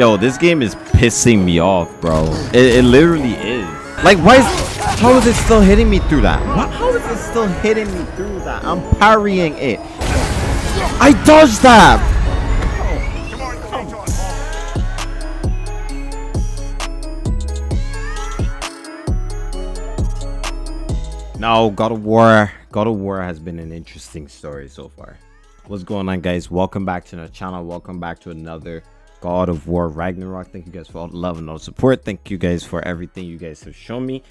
Yo, this game is pissing me off, bro. It, it literally is. Like, why is... How is it still hitting me through that? What, how is it still hitting me through that? I'm parrying it. I dodged that! No, God of War. God of War has been an interesting story so far. What's going on, guys? Welcome back to the channel. Welcome back to another God of War Ragnarok. Thank you guys for all the love and all the support. Thank you guys for everything you guys have shown me.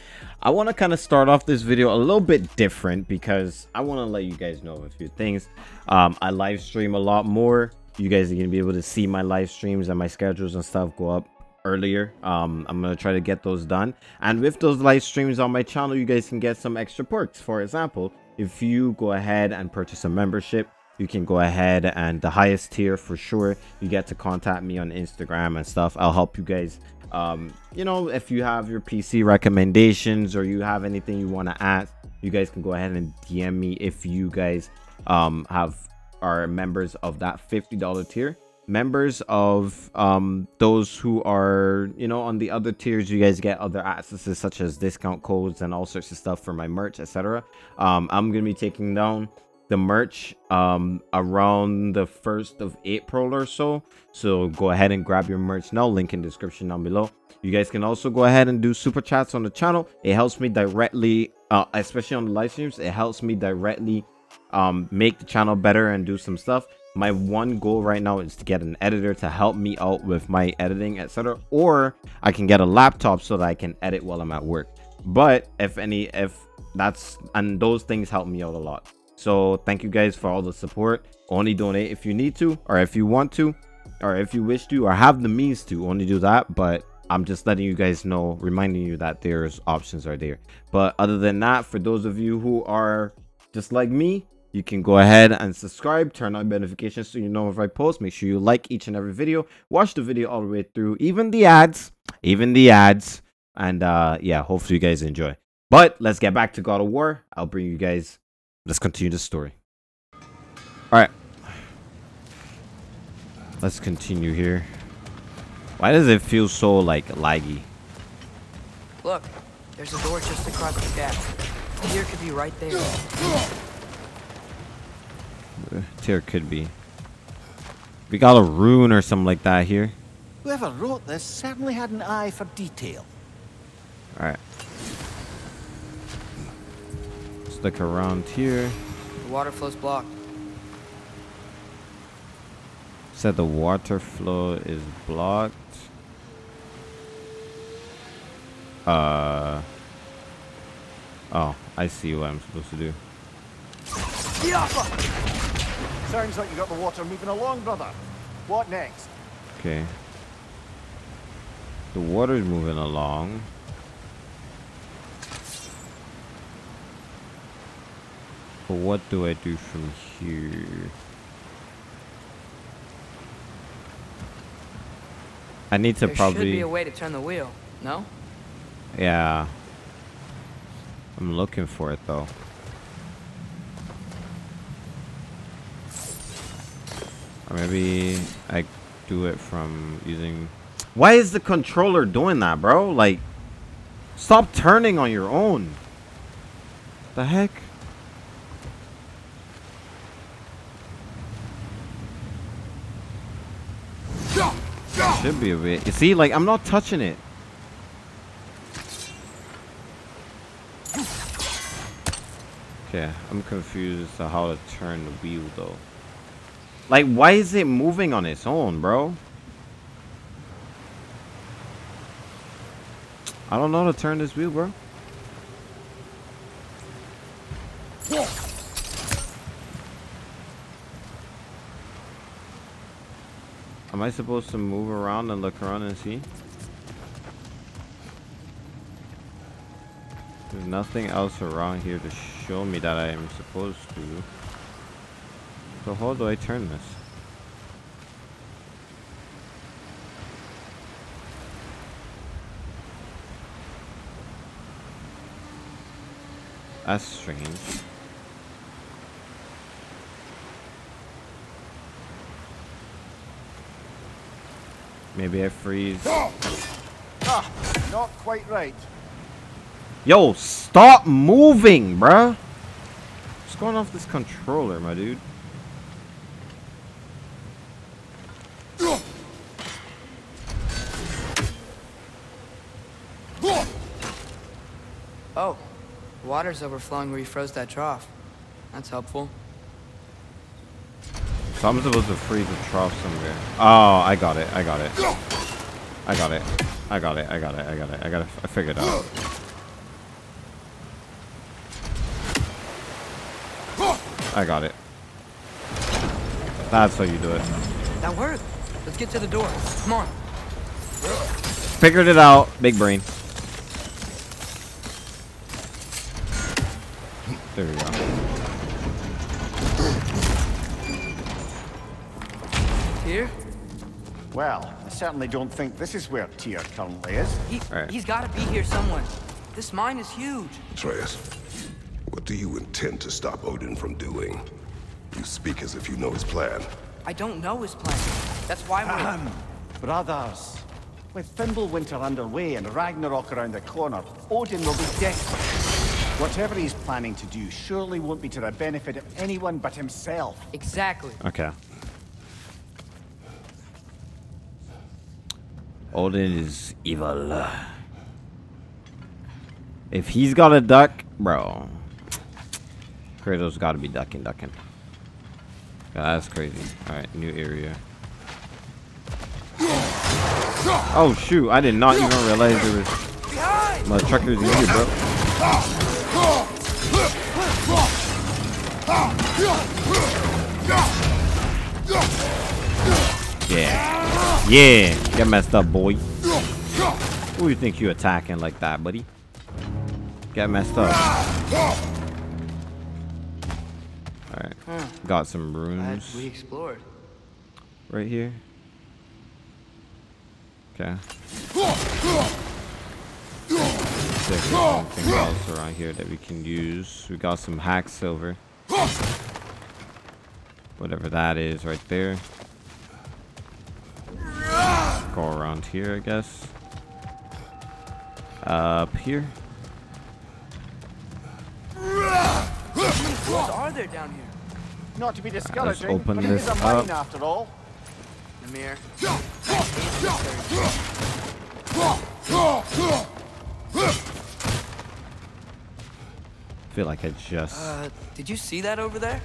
I want to kind of start off this video a little bit different because I want to let you guys know a few things. Um, I live stream a lot more. You guys are going to be able to see my live streams and my schedules and stuff go up earlier um i'm gonna try to get those done and with those live streams on my channel you guys can get some extra perks for example if you go ahead and purchase a membership you can go ahead and the highest tier for sure. You get to contact me on instagram and stuff. I'll help you guys um you know if you have your pc recommendations or you have anything you want to ask you guys can go ahead and dm me if you guys um have are members of that $50 tier. Members of um those who are you know on the other tiers you guys get other accesses such as discount codes and all sorts of stuff for my merch etc um i'm gonna be taking down the merch um around the first of april or so. So go ahead and grab your merch now link in description down below. You guys can also go ahead and do super chats on the channel. It helps me directly uh especially on the live streams it helps me directly um make the channel better and do some stuff. My one goal right now is to get an editor to help me out with my editing etc or i can get a laptop so that i can edit while i'm at work. But if any if that's and those things help me out a lot so thank you guys for all the support. Only donate if you need to or if you want to or if you wish to or have the means to. Only do that but i'm just letting you guys know reminding you that there's options are there. But other than that for those of you who are just like me you can go ahead and subscribe turn on notifications so you know if i post. Make sure you like each and every video watch the video all the way through even the ads even the ads and uh yeah hopefully you guys enjoy. But let's get back to god of war. I'll bring you guys let's continue the story all right let's continue here why does it feel so like laggy Look, there's a door just across the gap. Here could be right there. Tyr could be. We got a rune or something like that here. Whoever wrote this certainly had an eye for detail. Alright. Let's look around here. The water flow's blocked. Said the water flow is blocked. Uh. Oh, I see what I'm supposed to do. Sounds like you got the water moving along, brother. What next? Okay. The water's moving along. But what do I do from here? I need to there probably should be a way to turn the wheel. No? Yeah. I'm looking for it though. Or maybe I do it from using... Why is the controller doing that, bro? Like, stop turning on your own. The heck? Be a bit. You see, like, I'm not touching it. Okay, I'm confused as to how to turn the wheel, though. Like, why is it moving on its own, bro? I don't know how to turn this wheel, bro. Am I supposed to move around and look around and see? There's nothing else around here to show me that I am supposed to. So how do I turn this? That's strange. Maybe I freeze. Ah, not quite right. Yo, stop moving, bruh. What's going off this controller, my dude? Oh, water's overflowing where you froze that trough. That's helpful. So I'm supposed to freeze a trough somewhere. Oh, I got it. I got it. I got it. I got it. I got it. I got it. I got it. I figured it out. I got it. That's how you do it. That worked. Let's get to the door. Come on. Figured it out. Big brain. Here? Well, I certainly don't think this is where Tyr currently is. He, Alright. He's got to be here somewhere. This mine is huge. Atreus, what do you intend to stop Odin from doing? You speak as if you know his plan. I don't know his plan. That's why we're... Ahem. Brothers, with Fimbulwinter underway and Ragnarok around the corner, Odin will be desperate. Whatever he's planning to do surely won't be to the benefit of anyone but himself. Exactly. Okay. Odin is evil. If he's got a duck, bro. Kratos got to be ducking, ducking. Yeah, that's crazy. Alright, new area. Oh shoot, I did not even realize there was my truckers in here, bro. Yeah. Yeah. Yeah. Get messed up, boy. Who do you think you attacking like that, buddy? Get messed up. Alright. Got some runes we explored. right here. Okay. There's anything else around here that we can use. We got some Hacksilver. Whatever that is right there. Go around here, I guess. Up here. What are there down here? Not to be discouraging, open but it this is a mine up. after all. Namir. feel like I just. Uh, did you see that over there?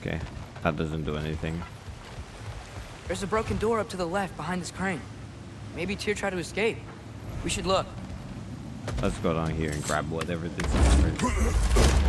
Okay. Do anything. There's a broken door up to the left behind this crane. Maybe Tyr tried to escape. We should look. Let's go down here and grab whatever this is.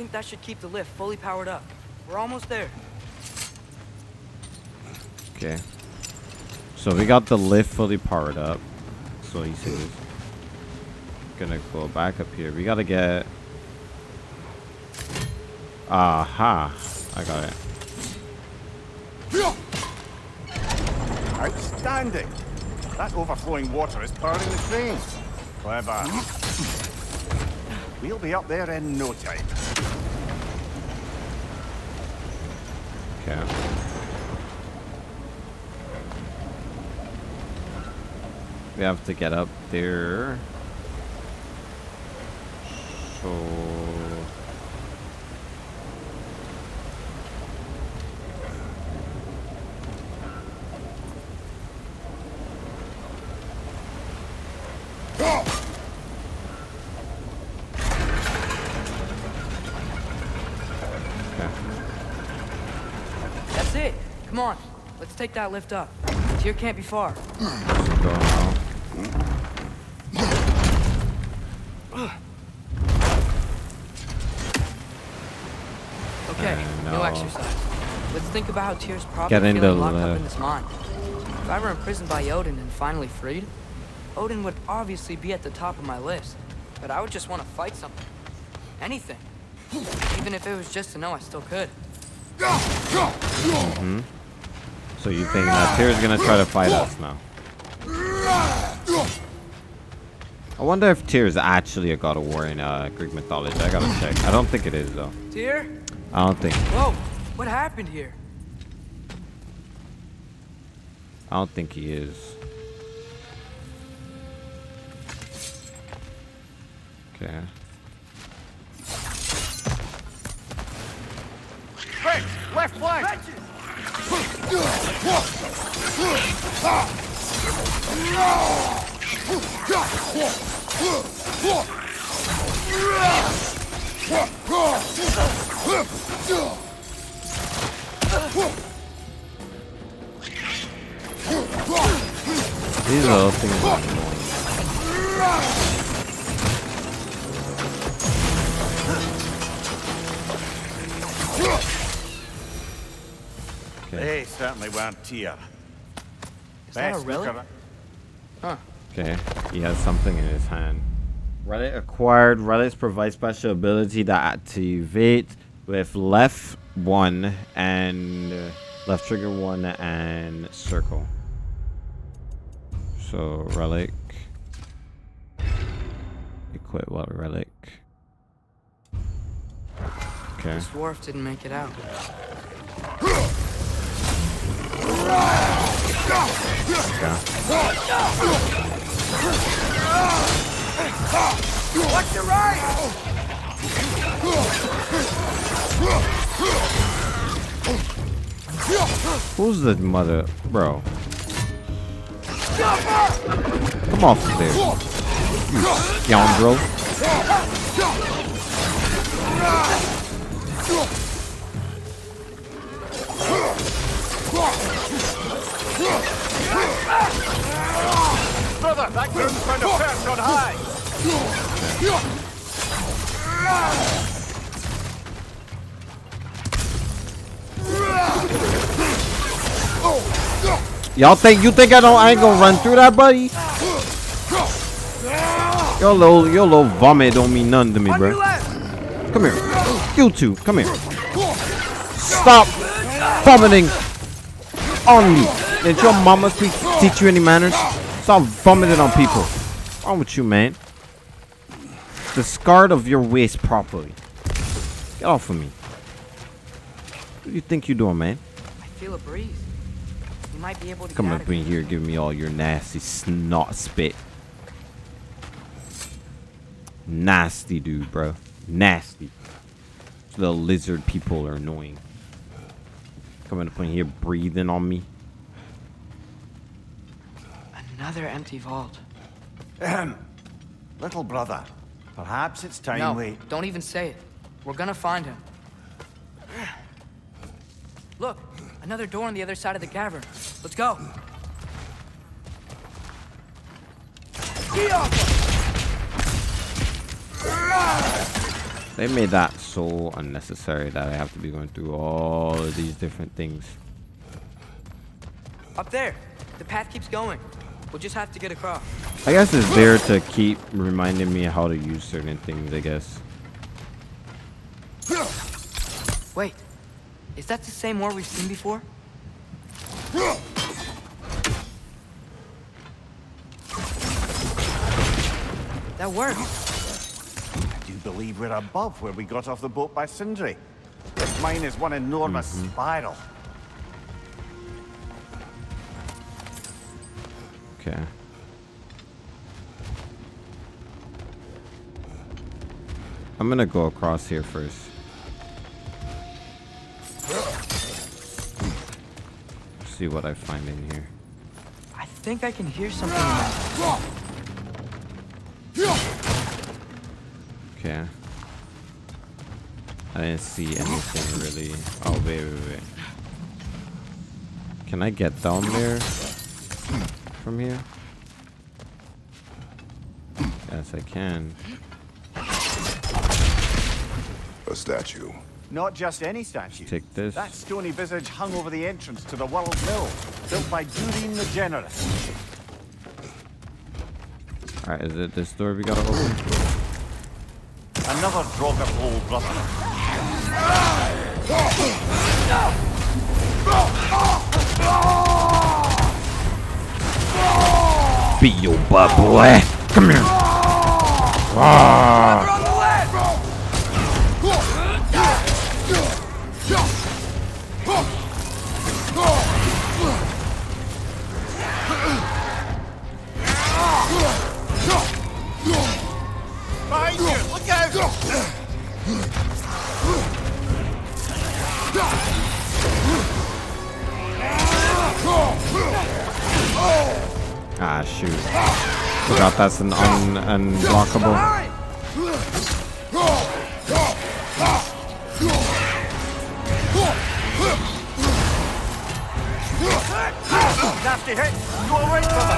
Think that should keep the lift fully powered up. We're almost there. Okay. So we got the lift fully powered up. So he says. Gonna go back up here. We gotta get. Aha! I got it. Outstanding! That overflowing water is powering the crane. Clever. We'll be up there in no time. Okay. We have to get up there. So. Okay. That's it. Come on. Let's take that lift up. Tyr can't be far. Okay, no no. exercise. Let's think about how Tyr's probably Get in feeling the locked up in this mine. If I were imprisoned by Odin and finally freed, Odin would obviously be at the top of my list. But I would just want to fight something. Anything. Even if it was just to know I still could. Mm-hmm. So you think that Tyr's gonna try to fight us now? I wonder if Tyr is actually a god of war in uh, Greek mythology. I gotta check. I don't think it is though. Tyr? I don't think. Whoa, what happened here? I don't think he is. Okay. Quick! Left flank! These little things that are annoying. They certainly weren't Tyr. Is that a Best relic? look around- Okay, he has something in his hand. Relic acquired. Relics provide special ability that activate with left one and uh, left trigger one and circle. So relic. Equip what relic? Okay. This dwarf didn't make it out. Who's the mother, bro? Come off of there, you scoundrel. Brother, that Grim's found a perch on high! Y'all think you think I don't I ain't gonna run through that, buddy? Your little your little vomit don't mean nothing to me, bro. Come here. You two, come here. Stop vomiting on me. Did your mama speak, teach you any manners? Stop vomiting on people. What's wrong with you, man? Discard of your waste properly. Get off of me. What do you think you're doing, man? I feel a breeze. You might be able to Come up in here, give me all your nasty snot spit. Nasty dude, bro. Nasty. The lizard people are annoying. Coming up in here, breathing on me. Another empty vault. Ahem. Little brother, perhaps it's time no, we... don't even say it. We're gonna find him. Look, another door on the other side of the cavern. Let's go. They made that so unnecessary that I have to be going through all of these different things. Up there. The path keeps going. We'll just have to get across. I guess it's there to keep reminding me how to use certain things, I guess. Wait. Is that the same war we've seen before? That worked. I do believe we're above where we got off the boat by Sindri. This mine is one enormous mm-hmm. spiral. Okay. I'm gonna go across here first. See what I find in here. I think I can hear something in there. Okay. I didn't see anything really. Oh, wait, wait, wait. Can I get down there from here? Yes, I can. A statue. Not just any statue. Take this. That stony visage hung over the entrance to the World Mill, built by Durin the Generous. Alright, is it this door we gotta open? Another Draugr old brother. Be your butt, boy. Come here. Ah. Ah, shoot. Forgot that's an un unblockable. Nasty hit! You alright, brother?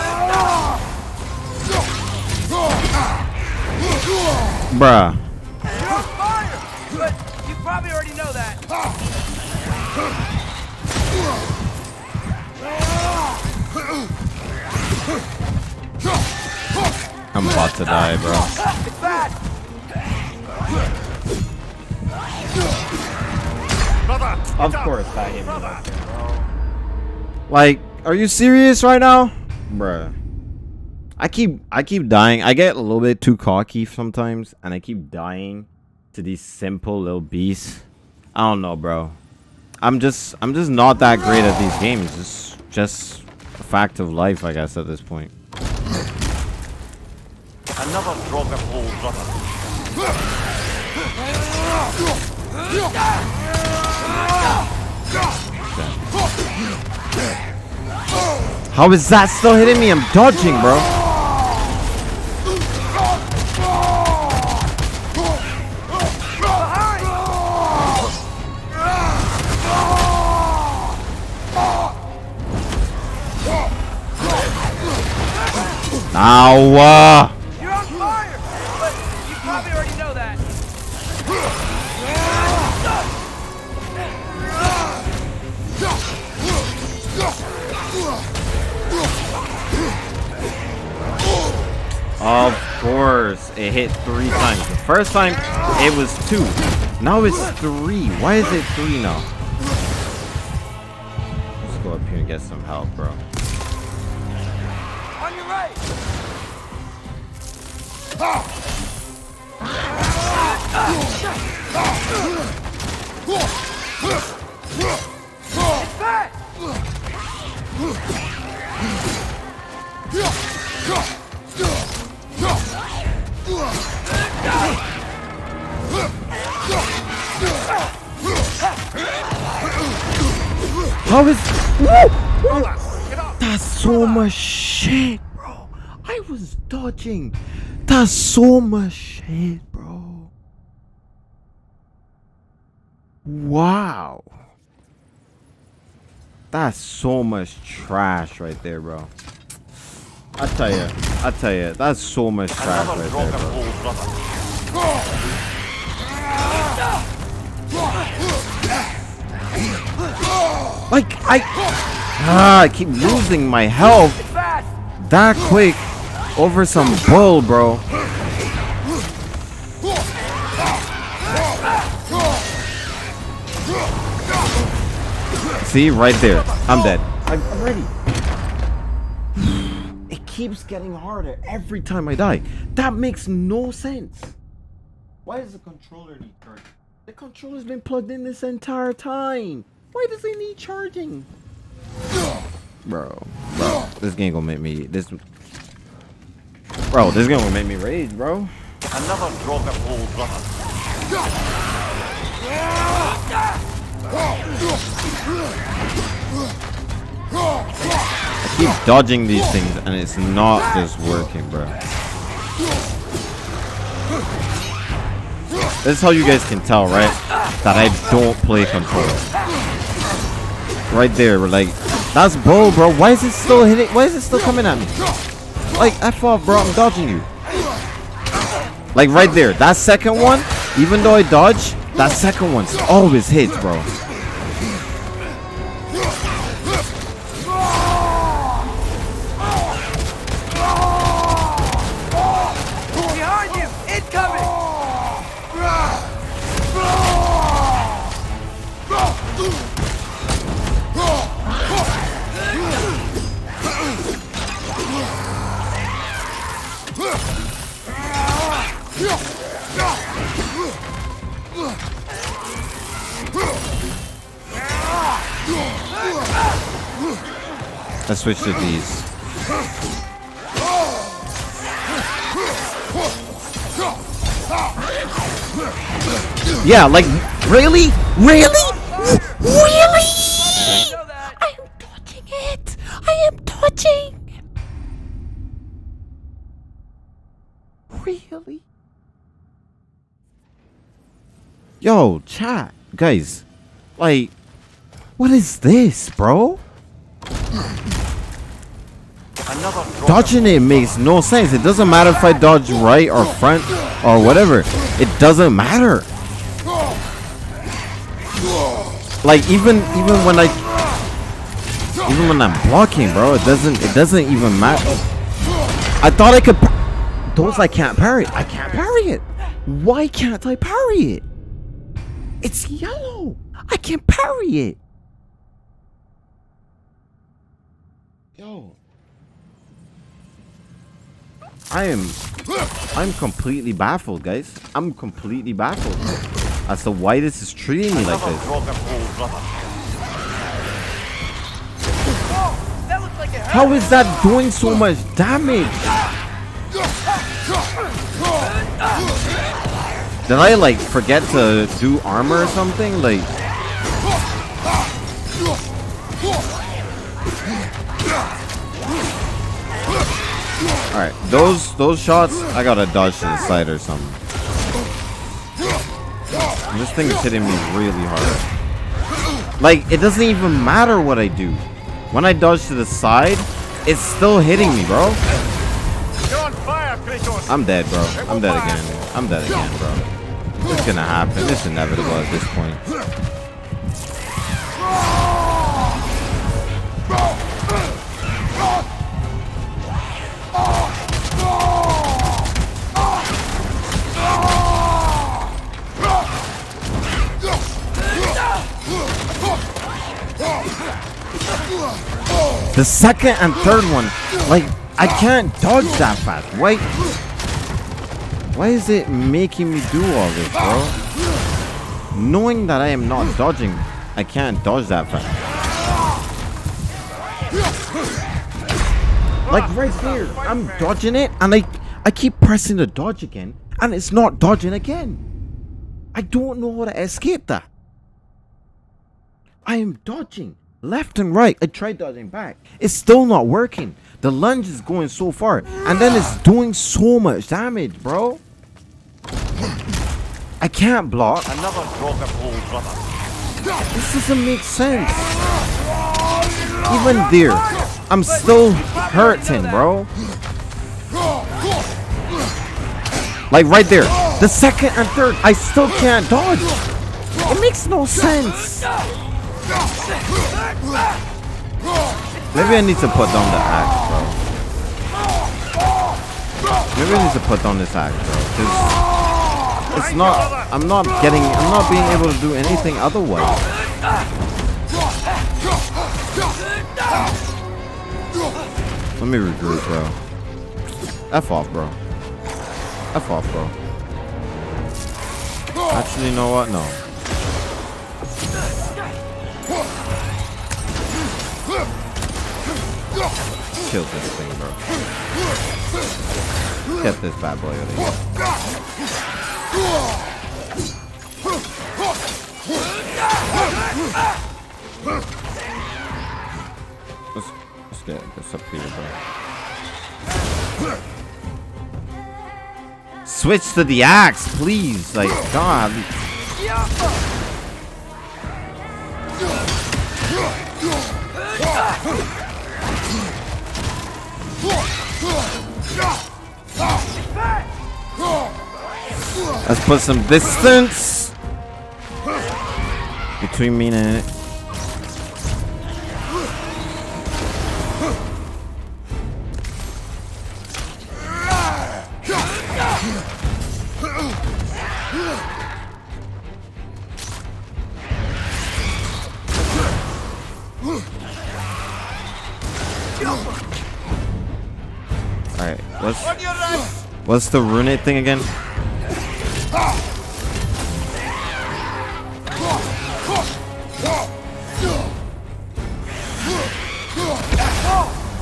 Bruh. You're on fire! But you probably already know that. I'm about to die, bro. Brother! Of course that hit me. Like, are you serious right now? Bruh. I keep I keep dying. I get a little bit too cocky sometimes and I keep dying to these simple little beasts. I don't know, bro. I'm just I'm just not that great at these games. It's just a fact of life, I guess, at this point. Another Draugr old brother. How is that still hitting me? I'm dodging, bro. Now, uh, You're on fire! But you probably already know that. Of course, it hit three times. The first time, it was two. Now it's three. Why is it three now? Let's go up here and get some help, bro. On your right! How is... That's so much shit, bro. I was dodging. That's so much shit, bro. Wow. That's so much trash right there, bro. I tell you, I tell you, that's so much trash right there, bro. Like I, ah, I keep losing my health that quick over some bull, bro. See, right there. I'm dead. I'm, I'm ready. It keeps getting harder every time I die. That makes no sense. Why does the controller need charging? The controller's been plugged in this entire time. Why does it need charging? Bro, bro, this game gonna make me this. Bro, this game gonna make me rage, bro. Another Draugr old brother. I keep dodging these things and it's not just working, bro. This is how you guys can tell, right? That I don't play controller. Right there, we're like, That's bull, bro. Why is it still hitting? Why is it still coming at me? Like, I off, bro. I'm dodging you. Like, right there. That second one, even though I dodge, that second one's always hits, bro. Let's switch to these. Yeah, like, really? Really? Really? I am touching it. I am touching. Really? Yo, chat. Guys, like, what is this, bro? Dodging it makes no sense. It doesn't matter if I dodge right or front or whatever. It doesn't matter. Like even even when I even when I'm blocking, bro, it doesn't it doesn't even matter. I thought I could those I can't parry. I can't parry it. Why can't I parry it? It's yellow. I can't parry it. Yo. I am I'm completely baffled, guys. I'm completely baffled as to why this is treating me like another this. like it! How is that doing so much damage? Did I like forget to do armor or something? Like Alright, those those shots I gotta dodge to the side or something. This thing is hitting me really hard. Like, it doesn't even matter what I do. When I dodge to the side, it's still hitting me, bro. I'm dead, bro. I'm dead again. I'm dead again, bro. It's gonna happen. It's inevitable at this point. The second and third one, like, I can't dodge that fast. Why? Why is it making me do all this, bro? Knowing that I am not dodging, I can't dodge that fast. Like right here, I'm dodging it, and I, I keep pressing the dodge again, and it's not dodging again. I don't know how to escape that. I am dodging left and right. I tried dodging back. It's still not working. The lunge is going so far, and then it's doing so much damage, bro. I can't block. Another of old brother. This doesn't make sense. Even there, I'm still hurting, bro. Like right there, the second and third, I still can't dodge. It makes no sense. Maybe I need to put down the axe, bro. Maybe I need to put down this axe, bro. Cause it's not. I'm not getting. I'm not being able to do anything otherwise. Let me regroup, bro. F off, bro. F off, bro. Actually, you know what? No. Kill this thing, bro. Get this bad boy out of here. Let's, let's get this up here, bro. Switch to the axe, please. Like, God. Let's put some distance between me and it. What's the runic thing again?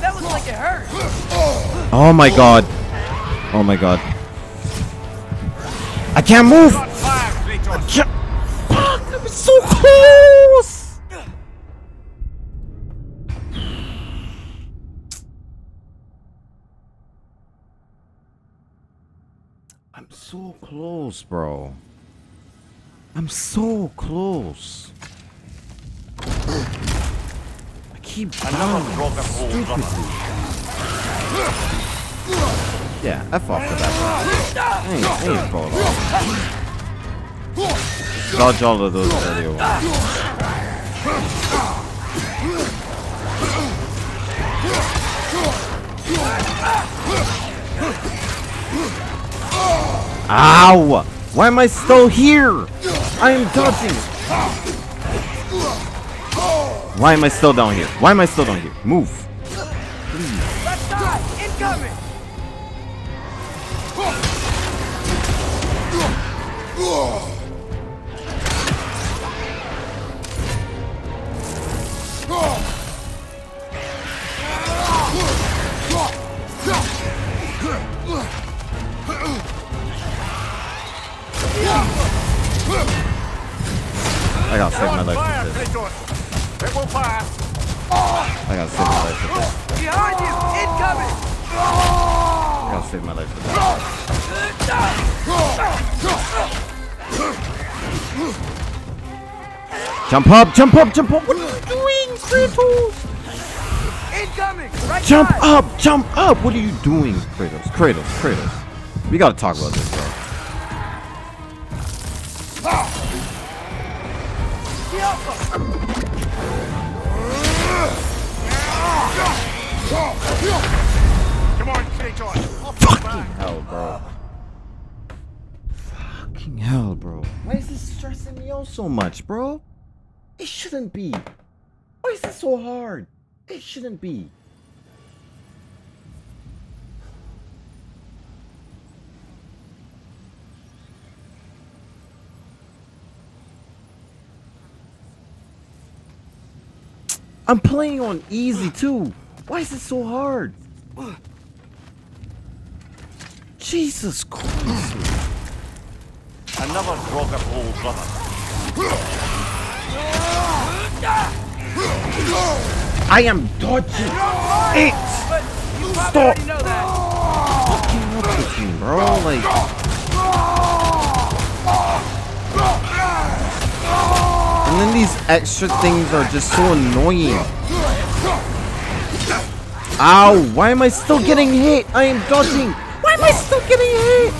That looks like it hurt. Oh my god. Oh my god. I can't move! Dodge all of those earlier. Ow! Why am I still here? I am dodging. Why am I still down here? Why am I still down here? Move. Incoming. I gotta save my life with this. It will pass. I gotta save my life with this. Behind you, incoming. I gotta save my life with this. Jump up, jump up, jump up! What are you doing, Kratos? Incoming. Right Jump side. up, jump up! What are you doing, Kratos? Kratos, Kratos. We gotta talk about this, bro. Come on. Off your back. Hell, bro. Fucking hell, bro. Why is this stressing me out so much, bro? It shouldn't be. Why is this so hard? It shouldn't be. I'm playing on easy too. Why is it so hard? Jesus Christ. Another Draugr of old brother. I am dodging it. Stop Already know fucking up with me, bro. Like. And then these extra things are just so annoying. Ow! Why am I still getting hit? I am dodging. Why am I still getting hit?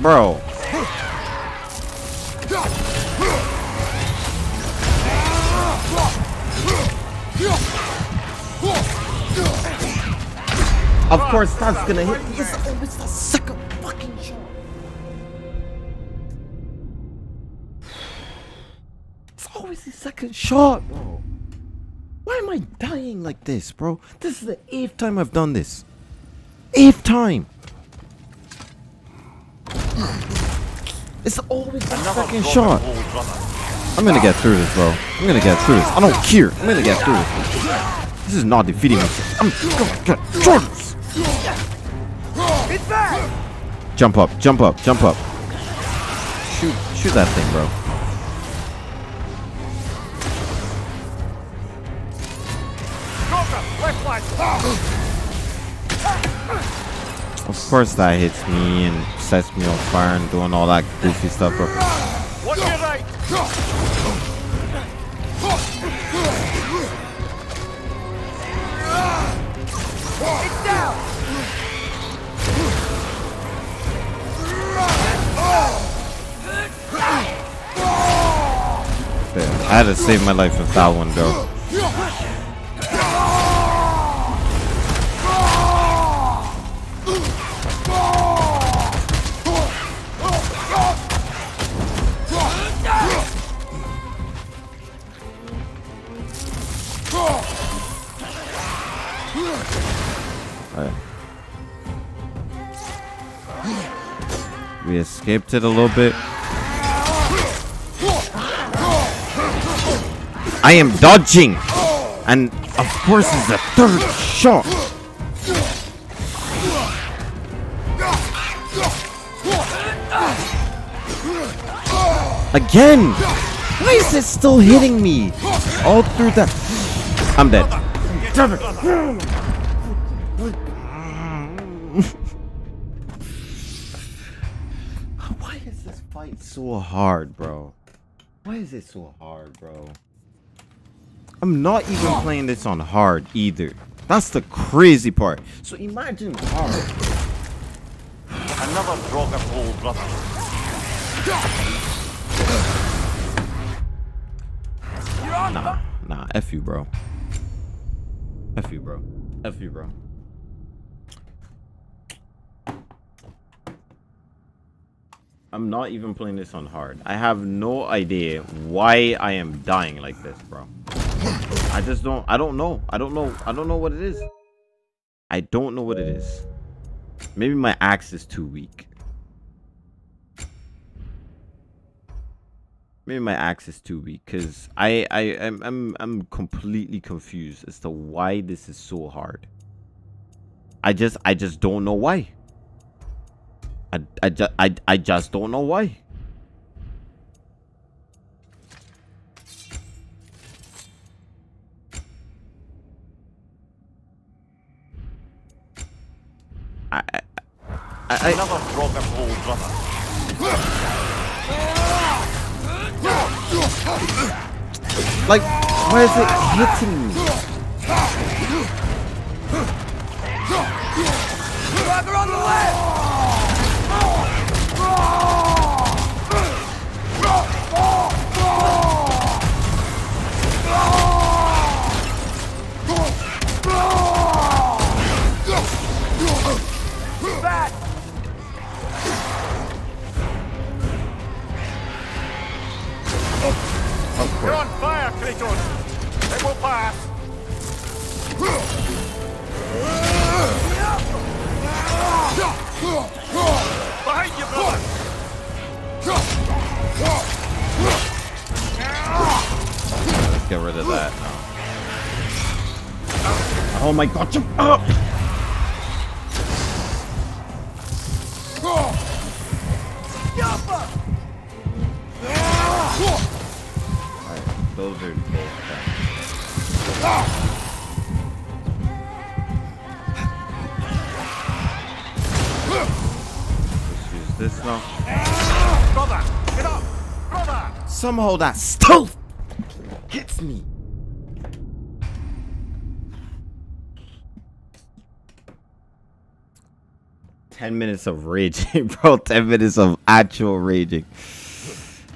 Bro. Of gonna hit. It's always the second fucking shot. It's always the second shot, bro. Why am I dying like this, bro? This is the eighth time I've done this. Eighth time. It's always the Another second shot. I'm gonna get through this, bro. I'm gonna get through this. I don't care. I'm gonna get through this. This is not defeating me. I'm gonna get through this. Back. Jump up, jump up, jump up. Shoot, shoot that thing, bro. Of course that hits me and sets me on fire and doing all that goofy stuff, bro. Watch your right! I had to save my life with that one, though. We escaped it a little bit. I am dodging! And of course it's the third shot! Again! Why is it still hitting me? All through that. I'm dead. Damn it. Why is this fight so hard, bro? Why is it so hard, bro? I'm not even playing this on hard either. That's the crazy part. So imagine hard. Another Draugr of old brother. Nah, nah, F you, bro. F you, bro. F you, bro. I'm not even playing this on hard. I have no idea why I am dying like this, bro. I just don't, I don't know. I don't know. I don't know what it is. I don't know what it is. Maybe my axe is too weak. Maybe my axe is too weak because I I am I'm, I'm completely confused as to why this is so hard. I just I just don't know why. I I just I, I just don't know why. I I, I, I Another Draugr of old brother. like why is it hitting me? Rocker on the left! You're on fire, Kratos! It will pass! Behind you, brother! Let's get rid of that. Oh my god, jump up! Oh! Somehow that stealth hits me. Ten minutes of raging, bro. Ten minutes of actual raging.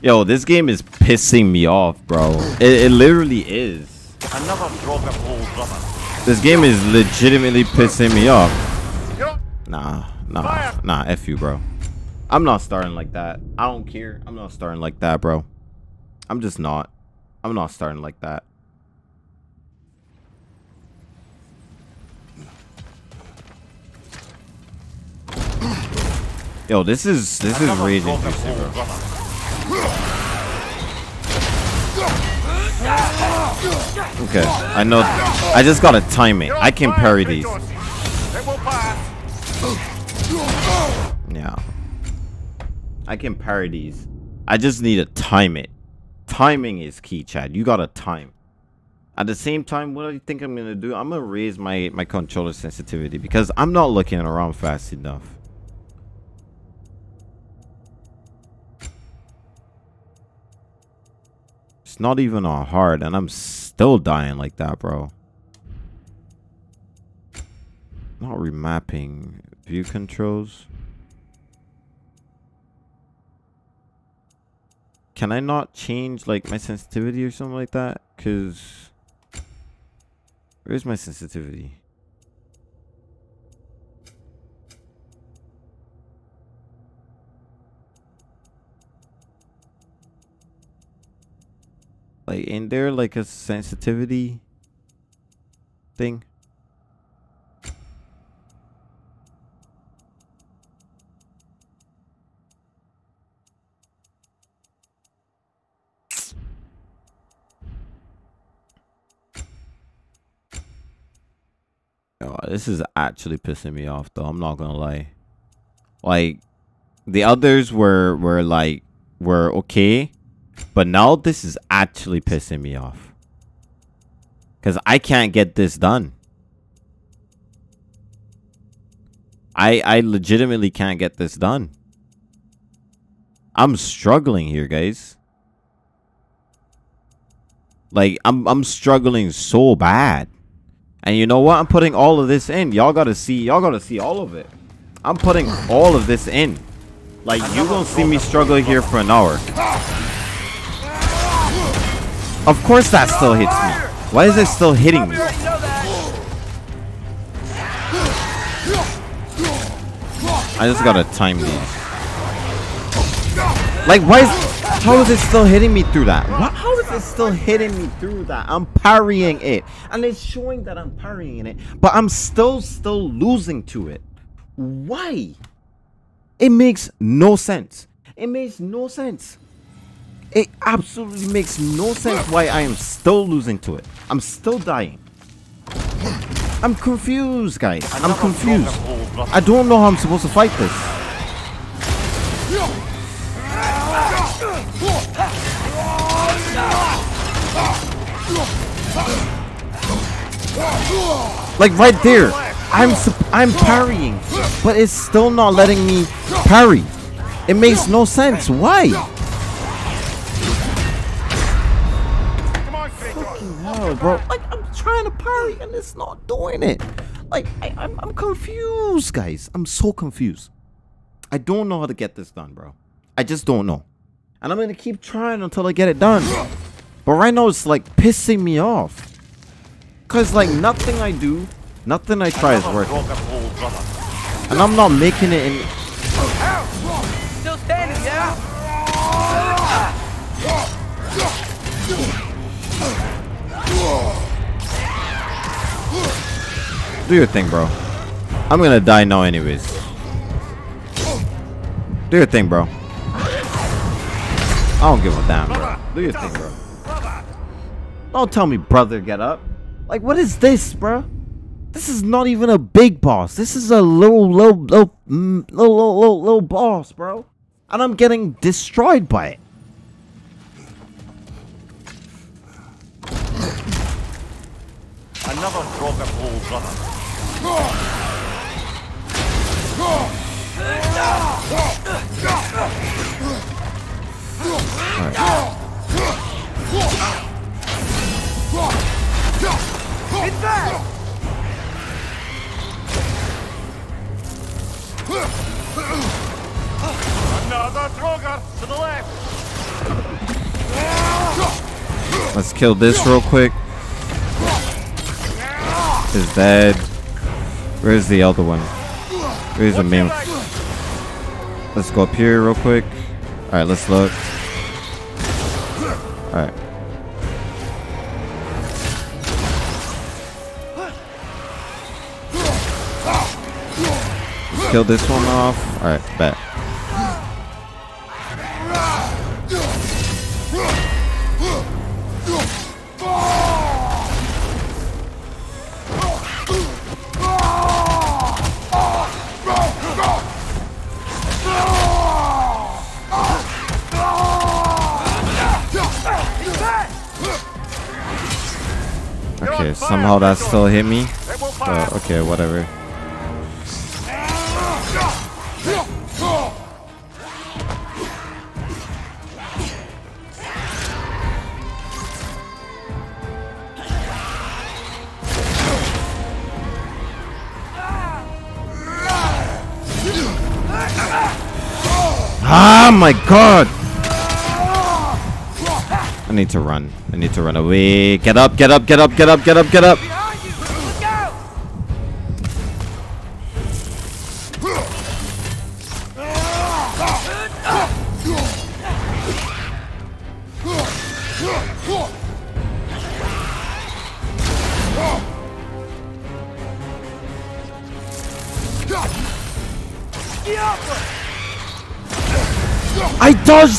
Yo, this game is pissing me off, bro. It, it literally is. Another Draugr of old brother. This game is legitimately pissing me off. Nah, nah, nah. F you, bro. I'm not starting like that. I don't care. I'm not starting like that, bro. I'm just not. I'm not starting like that. Yo, this is this is raging juicy, bro. Okay, I know. I just gotta time it. I can parry these. Kratos. It will pass! Yeah. I can parry these. I just need to time it. Timing is key, Chad. You gotta time. At the same time, what do you think I'm gonna do? I'm gonna raise my my controller sensitivity because I'm not looking around fast enough. It's not even on hard, and I'm still dying like that, bro. Not remapping view controls. Can I not change like my sensitivity or something like that? Cause where's my sensitivity? Like, ain't there like a sensitivity thing? Oh, this is actually pissing me off though. I'm not gonna lie. Like the others were were like were okay, but now this is actually pissing me off. Cause I can't get this done. I I legitimately can't get this done. I'm struggling here, guys. Like I'm I'm struggling so bad. And you know what? I'm putting all of this in. Y'all gotta see. Y'all gotta see all of it. I'm putting all of this in. Like, you gonna see me struggle here for an hour. Of course that still hits me. Why is it still hitting me? I just gotta time these. Like, why is... How is it still hitting me through that? What? How is it still hitting me through that? I'm parrying it. And it's showing that I'm parrying it. But I'm still, still losing to it. Why? It makes no sense. It makes no sense. It absolutely makes no sense why I am still losing to it. I'm still dying. I'm confused, guys. I'm confused. I don't know how I'm supposed to fight this. Like right there, I'm I'm parrying, but it's still not letting me parry. It makes no sense. Why? Fucking hell, bro. Like I'm trying to parry and it's not doing it. Like I, I'm, I'm confused, guys. I'm so confused. I don't know how to get this done, bro. I just don't know. And I'm gonna keep trying until I get it done. But right now it's like pissing me off. Cause like nothing I do, nothing I try is working. And I'm not making it in Still standing, yeah? Do your thing, bro. I'm gonna die now anyways. Do your thing, bro. I don't give a damn, bro. Do your thing, bro. Don't tell me brother get up. Like, what is this, bro? This is not even a big boss. This is a little, little, little, little, little, little, little boss, bro. And I'm getting destroyed by it. Another broken hole, brother. It's Let's kill this real quick. Is dead. Where's the other one? Where's the main? Let's go up here real quick. All right, let's look. All kill this one off? Alright, bet. Okay, somehow that still hit me. But okay, whatever. Ah my god! I need to run. I need to run away. Get up, get up, get up, get up, get up, get up.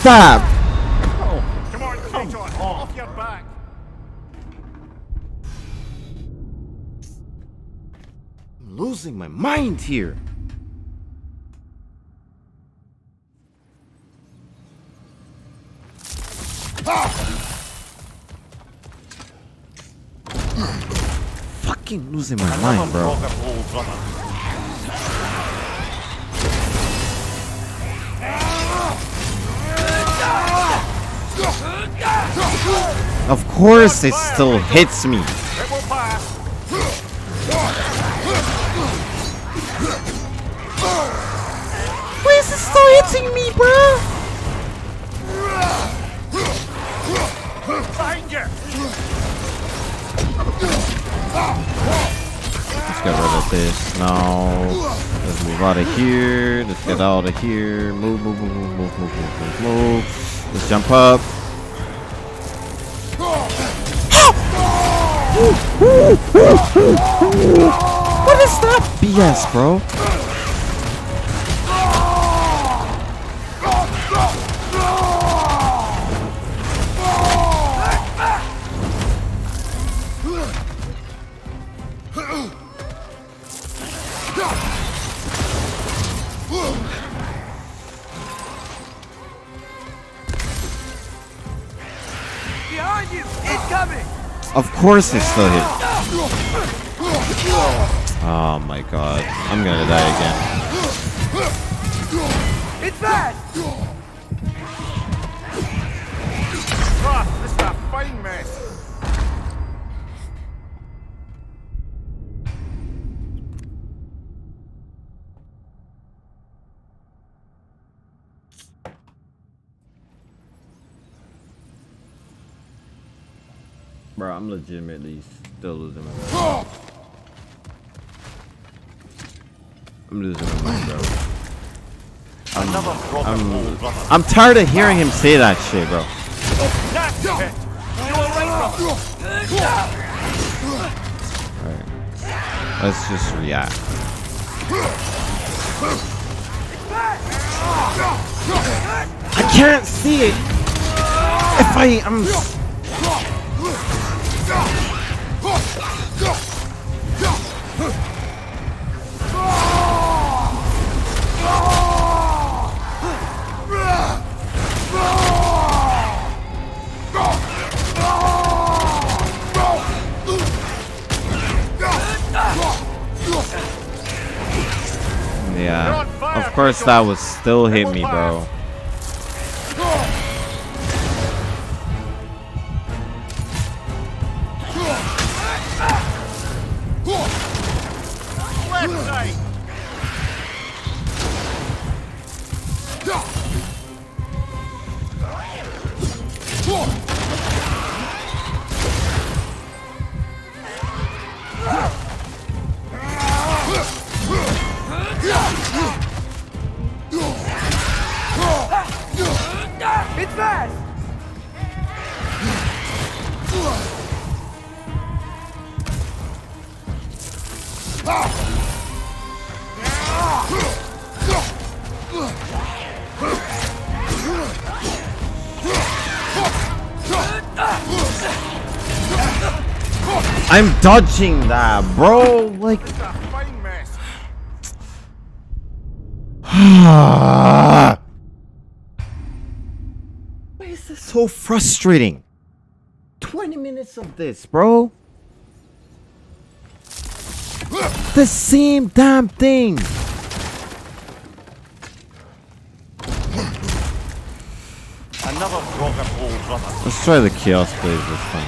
Dodged that! Come on, Kratos, off your back. I'm losing my mind here. Ah! Fucking losing my mind, bro. Of course it still hits me. Why is it still hitting me, bro? Let's get rid of this now. Let's move out of here. Let's get out of here. Move, move, move, move, move, move, move, move. Let's jump up. What is that BS, bro? Behind you! Incoming! Of course it still hit. Oh my god. I'm gonna die again. It's bad! Ah, this is a fine mess. Bro, I'm legitimately still losing my mind. I'm losing my mind, bro. Problem, I'm. I'm tired of hearing him say that shit, bro. That's it. You all right, brother? Alright. Let's just react. I can't see it. If I... I am Course that would still hit me, bro. I'm dodging that, bro. Like, why is this so frustrating? 20 minutes of this, bro. The same damn thing. Another Draugr of old brother. Let's try the chaos blades this time.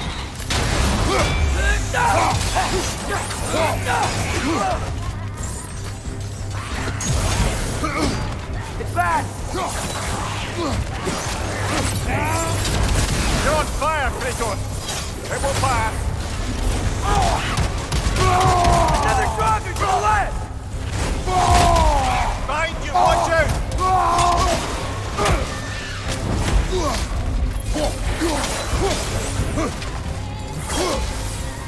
It's bad! You're on fire, Kratos! It will pass! Another Draugr is your left! Behind you, watch out!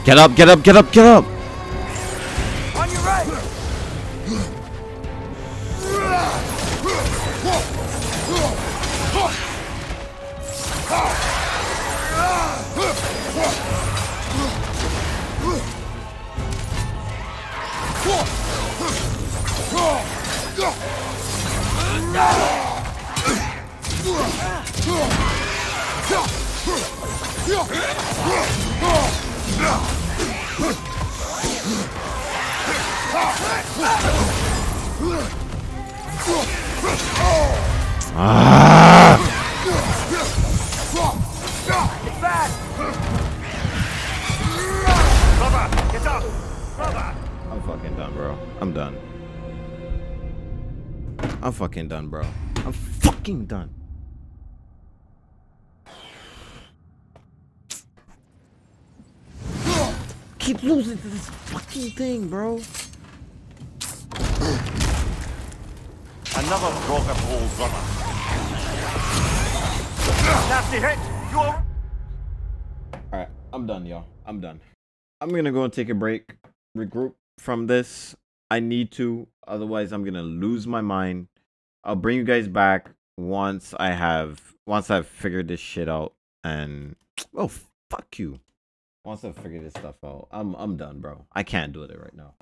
Get up, get up, get up, get up. On your right! Ah! It's bad! Brother, get up! Brother! I'm fucking done, bro. I'm done. I'm fucking done, bro. I'm fucking done. Keep losing to this fucking thing, bro. Another Draugr of old brother. Nasty hit! You all Alright, I'm done, y'all. I'm done. I'm gonna go and take a break, regroup from this. I need to, otherwise I'm gonna lose my mind. I'll bring you guys back once I have once I've figured this shit out and oh fuck you. Once I've figured this stuff out. I'm I'm done, bro. I can't do it right now.